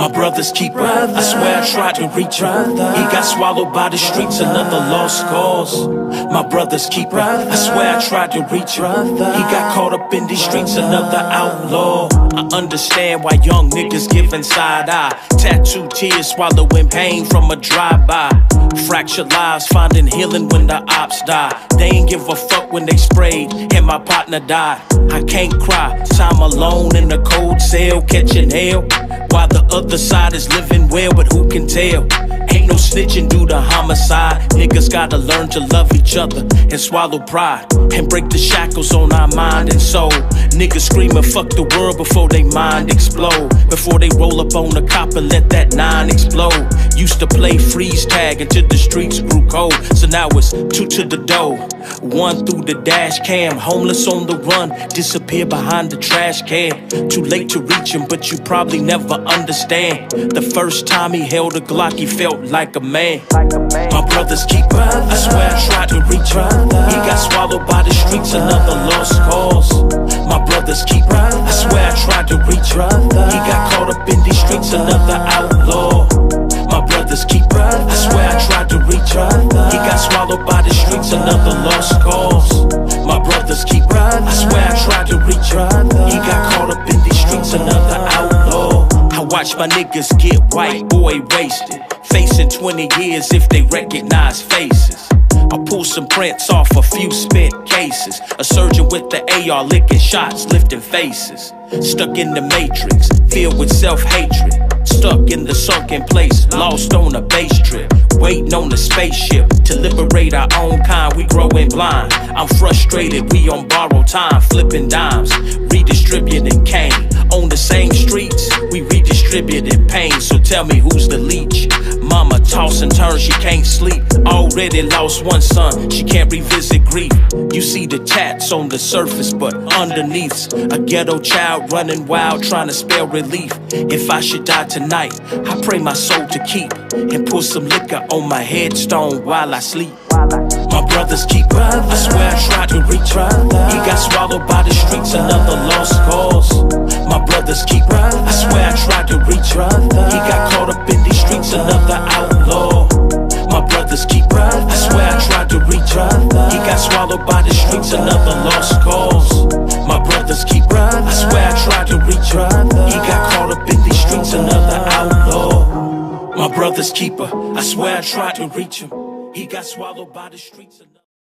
My brother's keeper. I swear I tried to reach him. He got swallowed by the streets, another lost cause. My brother's keeper. I swear I tried to reach him. He got caught up in these streets, another outlaw. I understand why young niggas giving side eye. Tattoo tears, swallowing pain from a drive-by. Fractured lives, finding healing when the ops die. They ain't give a fuck when they sprayed, and my partner died. I can't cry, time alone in a cold cell, catching hell. While the other side is living well, but who can tell? Ain't no snitching due to homicide. Niggas gotta learn to love each other and swallow pride and break the shackles on our mind and soul. Niggas screaming fuck the world before they mind explode. Before they roll up on a cop and let that nine explode. Used to play freeze tag until the streets grew cold. So now it's two to the door, one through the dash cam. Homeless on the run, disappear behind the trash can. Too late to reach him, but you probably never understand. The first time he held a Glock, he felt like a man. My brother's keeper, I swear I tried to reach him. He got swallowed by the streets, another lost cause. My brother's keeper, I swear I tried to reach him. He got caught up in these streets, another outlaw. Watch my niggas get white boy wasted. Facing 20 years if they recognize faces. I pull some prints off a few spent cases. A surgeon with the AR licking shots, lifting faces. Stuck in the matrix, filled with self hatred. Stuck in the sunken place, lost on a base trip. Waiting on the spaceship to liberate our own kind. We growing blind. I'm frustrated, we on borrowed time, flipping dimes, redistributing cane. On the same streets, we pain. So tell me who's the leech? Mama toss and turn, she can't sleep. Already lost one son, she can't revisit grief. You see the tats on the surface, but underneath, a ghetto child running wild, trying to spell relief. If I should die tonight, I pray my soul to keep and put some liquor on my headstone while I sleep. My brother's keeper, I swear I tried to reach him. He got swallowed by the streets, another lost cause. My brother's keeper, I swear I tried to brother's keeper, I swear I tried to reach him. He got swallowed by the streets.